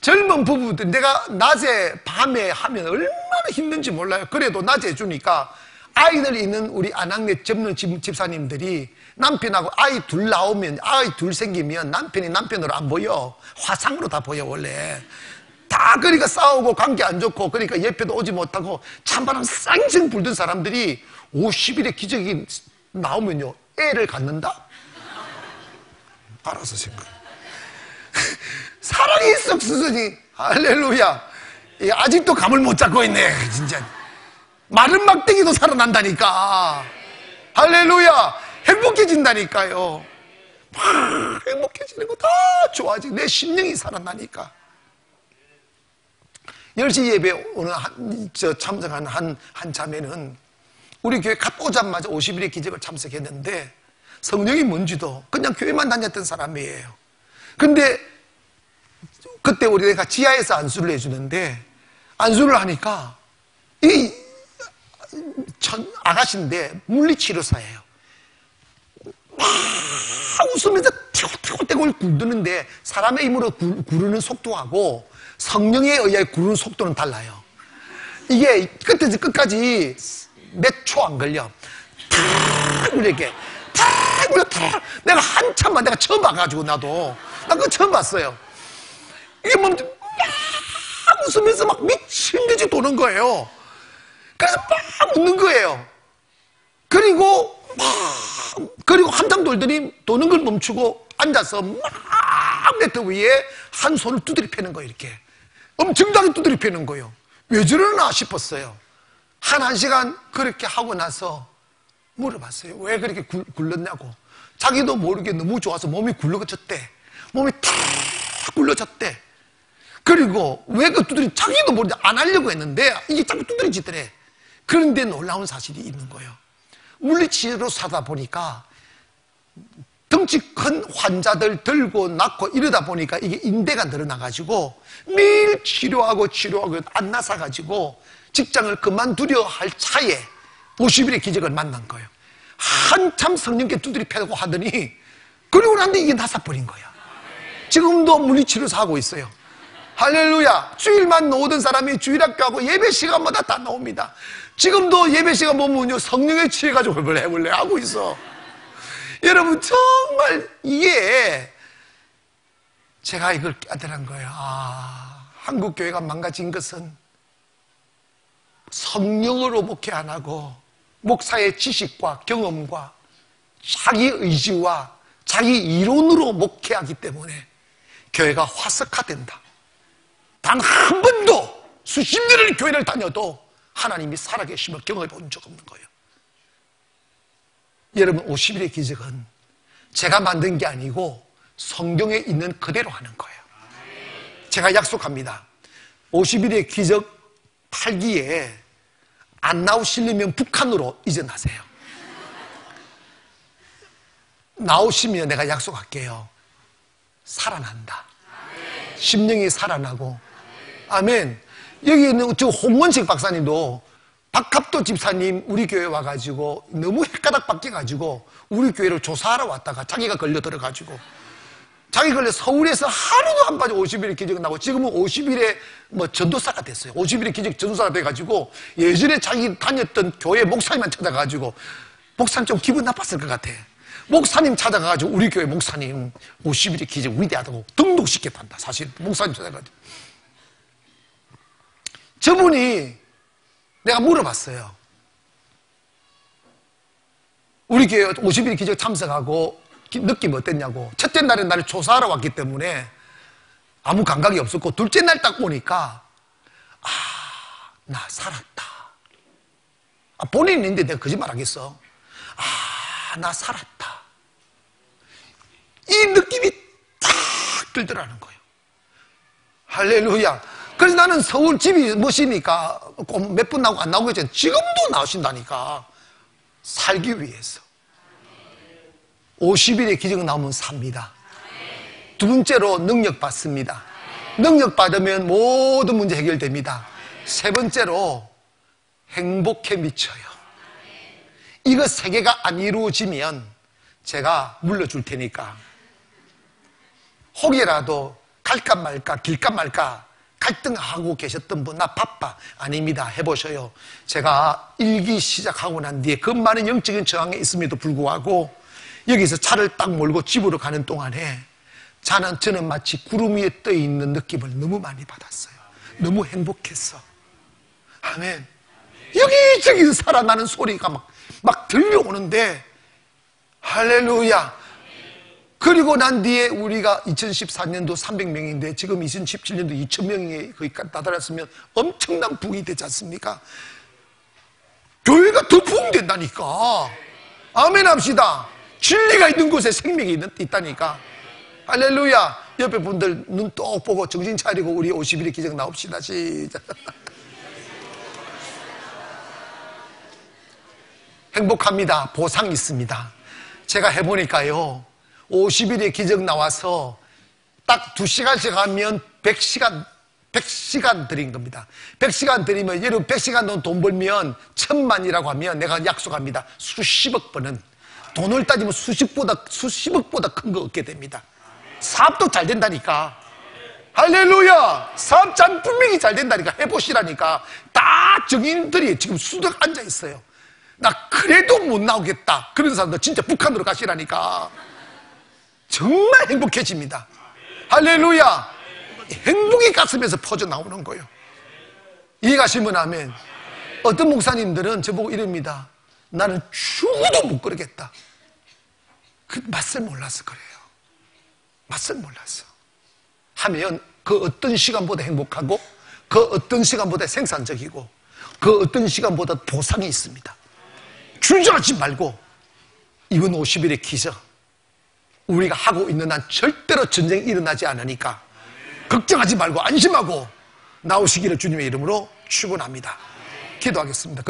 젊은 부부들 내가 낮에 밤에 하면 얼마나 힘든지 몰라요. 그래도 낮에 해주니까 아이들 있는 우리 안학내 젊은 집사님들이 남편하고 아이 둘 나오면 아이 둘 생기면 남편이 남편으로 안 보여. 화상으로 다 보여 원래. 다 그러니까 싸우고 관계 안 좋고 그러니까 옆에도 오지 못하고 찬바람 쌩쌩 불던 사람들이 50일의 기적이 나오면요 애를 갖는다? 알아서 생각 사랑이 썩 수준이 할렐루야. 아직도 감을 못 잡고 있네 진짜. 마른 막대기도 살아난다니까. 할렐루야 행복해진다니까요 행복해지는 거 다 좋아지 내 심령이 살아나니까 10시 예배 오늘 한, 저 참석한 한, 한 자매는 우리 교회 갔 오자마자 50일의 기적을 참석했는데 성령이 뭔지도 그냥 교회만 다녔던 사람이에요. 근데 그때 우리 내가 지하에서 안수를 해주는데 안수를 하니까 이 아가씨인데 물리치료사예요. 막 웃으면서 튀고튀고 굴드는데 사람의 힘으로 구르는 속도하고 성령에 의해 구르는 속도는 달라요. 이게 끝에서 끝까지 몇 초 안 걸려. 탁 이렇게 탁 물려 탁. 내가 한참만 내가 처음 봐가지고 나도 나 그거 처음 봤어요. 이게 뭐막 웃으면서 막 미친 듯이 도는 거예요. 그래서 막 웃는 거예요. 그리고 막 그리고 한참 돌더니 도는 걸 멈추고 앉아서 막 매트 위에 한 손을 두드리 패는 거예요 이렇게. 엄청나게 두드려 패는 거예요. 왜 저러나 싶었어요. 한, 한 시간 그렇게 하고 나서 물어봤어요. 왜 그렇게 굴, 굴렀냐고. 자기도 모르게 너무 좋아서 몸이 굴러졌대. 몸이 탁 굴러졌대. 그리고 왜 그 두드리, 자기도 모르게 안 하려고 했는데 이게 자꾸 두드리지더래. 그런데 놀라운 사실이 있는 거예요. 물리치료로 사다 보니까 덩치 큰 환자들 들고 낳고 이러다 보니까 이게 인대가 늘어나가지고 매일 치료하고 치료하고 안 나사가지고 직장을 그만두려 할 차에 50일의 기적을 만난 거예요. 한참 성령께 두드리 패고 하더니 그리고 난데 이게 나사버린 거야. 지금도 물리치료사 하고 있어요. 할렐루야. 주일만 나오던 사람이 주일학교 하고 예배 시간마다 다 나옵니다. 지금도 예배 시간 보면요 성령에 취해가지고 뭘 해볼래 하고 있어. 여러분, 정말 이게 제가 이걸 깨달은 거예요. 아, 한국 교회가 망가진 것은 성령으로 목회 안 하고 목사의 지식과 경험과 자기 의지와 자기 이론으로 목회하기 때문에 교회가 화석화된다. 단 한 번도 수십 년을 교회를 다녀도 하나님이 살아계심을 경험해 본 적 없는 거예요. 여러분, 50일의 기적은 제가 만든 게 아니고 성경에 있는 그대로 하는 거예요. 제가 약속합니다. 50일의 기적 8기에 안 나오시려면 북한으로 이전하세요. 나오시면 내가 약속할게요. 살아난다. 심령이 살아나고. 아멘. 여기 있는 저 홍원식 박사님도 박합도 집사님 우리 교회 와가지고 너무 헷가닥 바뀌어가지고 우리 교회를 조사하러 왔다가 자기가 걸려 들어가지고 자기 걸려 서울에서 하루도 안 빠져 50일의 기적 나고 지금은 50일의 뭐 전도사가 됐어요. 50일의 기적 전도사가 돼가지고 예전에 자기 다녔던 교회 목사님만 찾아가지고 목사님 좀 기분 나빴을 것 같아. 목사님 찾아가가지고 우리 교회 목사님 50일의 기적 위대하다고 등록시켰단다. 사실 목사님 찾아가지고. 저분이 내가 물어봤어요. 우리 교회 50일 기적 참석하고 느낌 어땠냐고. 첫째 날에 나를 조사하러 왔기 때문에 아무 감각이 없었고, 둘째 날 딱 보니까, 아, 나 살았다. 아, 본인이 있는데 내가 거짓말 하겠어. 아, 나 살았다. 이 느낌이 딱 들더라는 거예요. 할렐루야. 그래서 나는 서울 집이 멋이니까 몇 분 나오고 안 나오고 있잖아요. 지금도 나오신다니까. 살기 위해서. 50일의 기적 나오면 삽니다. 두 번째로 능력 받습니다. 능력 받으면 모든 문제 해결됩니다. 세 번째로 행복해 미쳐요. 이거 세 개가 안 이루어지면 제가 물려줄 테니까 혹이라도 갈까 말까 길까 말까 갈등하고 계셨던 분 나 바빠 아닙니다 해보셔요 제가 일기 시작하고 난 뒤에 그 많은 영적인 저항에 있음에도 불구하고 여기서 차를 딱 몰고 집으로 가는 동안에 저는, 저는 마치 구름 위에 떠 있는 느낌을 너무 많이 받았어요. 너무 행복했어. 아멘. 여기저기 살아나는 소리가 막, 막 들려오는데, 할렐루야. 그리고 난 뒤에 우리가 2014년도 300명인데 지금 2017년도 2000명이 거의 다다랐으면 엄청난 부흥이 되지 않습니까? 교회가 더 부흥된다니까. 아멘 합시다. 진리가 있는 곳에 생명이 있다니까. 할렐루야. 옆에 분들 눈 똑 보고 정신 차리고 우리 50일의 기적 나옵시다. 시작. 행복합니다. 보상 있습니다. 제가 해보니까요. 50일의 기적 나와서 딱 2시간씩 하면 100시간, 100시간 드린 겁니다. 100시간 드리면, 여러분 100시간 돈 벌면 천만이라고 하면 내가 약속합니다. 수십억 번은 돈을 따지면 수십보다, 수십억보다 큰 거 얻게 됩니다. 사업도 잘 된다니까. 할렐루야! 사업 잘 분명히 잘 된다니까. 해보시라니까. 다 정인들이 지금 수덕 앉아 있어요. 나 그래도 못 나오겠다. 그런 사람들 진짜 북한으로 가시라니까. 정말 행복해집니다. 할렐루야! 행복이 가슴에서 퍼져 나오는 거예요. 이해가시면 하면 어떤 목사님들은 저보고 이럽니다. 나는 죽어도 못 그러겠다. 그 맛을 몰랐을 거예요. 맛을 몰랐어. 하면 그 어떤 시간보다 행복하고 그 어떤 시간보다 생산적이고 그 어떤 시간보다 보상이 있습니다. 주저하지 말고 이번 50일의 기적 우리가 하고 있는 한 절대로 전쟁이 일어나지 않으니까 걱정하지 말고 안심하고 나오시기를 주님의 이름으로 축원합니다. 기도하겠습니다.